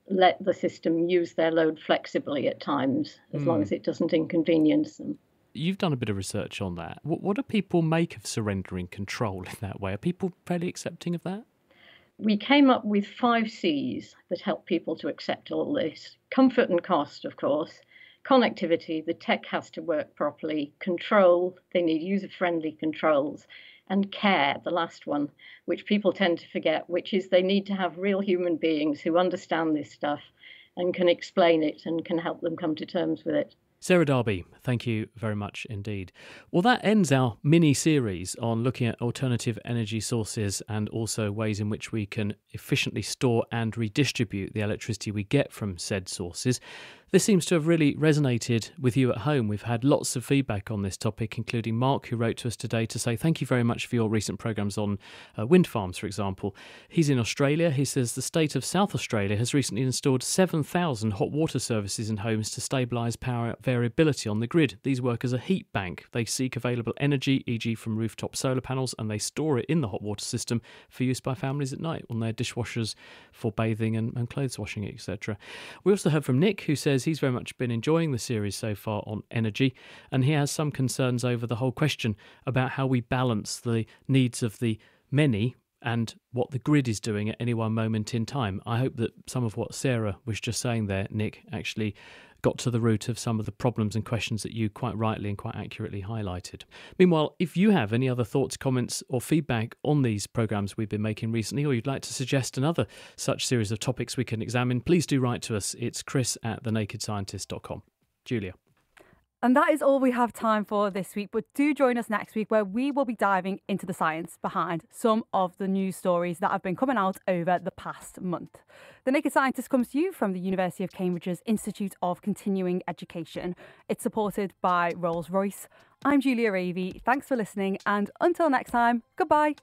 let the system use their load flexibly at times, as mm. long hmm. as it doesn't inconvenience them. You've done a bit of research on that. What, what do people make of surrendering control in that way? Are people fairly accepting of that? We came up with five C's that help people to accept all this comfort and cost, of course. Connectivity, the tech has to work properly. Control, they need user friendly controls and care, the last one, which people tend to forget, which is they need to have real human beings who understand this stuff and can explain it and can help them come to terms with it. Sarah Darby, thank you very much indeed. Well, that ends our mini series on looking at alternative energy sources and also ways in which we can efficiently store and redistribute the electricity we get from said sources. This seems to have really resonated with you at home. We've had lots of feedback on this topic, including Mark, who wrote to us today to say thank you very much for your recent programmes on uh, wind farms, for example. He's in Australia. He says the state of South Australia has recently installed 7,000 hot water services in homes to stabilise power variability on the grid. These work as a heat bank. They seek available energy, e.g., from rooftop solar panels, and they store it in the hot water system for use by families at night on their dishwashers for bathing and, and clothes washing, etc. We also heard from Nick, who says says he's very much been enjoying the series so far on energy, and he has some concerns over the whole question about how we balance the needs of the many and what the grid is doing at any one moment in time. I hope that some of what Sarah was just saying there, Nick, actually got to the root of some of the problems and questions that you quite rightly and quite accurately highlighted. Meanwhile, if you have any other thoughts, comments, or feedback on these programs we've been making recently, or you'd like to suggest another such series of topics we can examine, please do write to us. It's chris at thenakedscientist.com. Julia. And that is all we have time for this week. But do join us next week where we will be diving into the science behind some of the news stories that have been coming out over the past month. The Naked Scientist comes to you from the University of Cambridge's Institute of Continuing Education. It's supported by Rolls Royce. I'm Julia Ravey. Thanks for listening, and until next time, goodbye.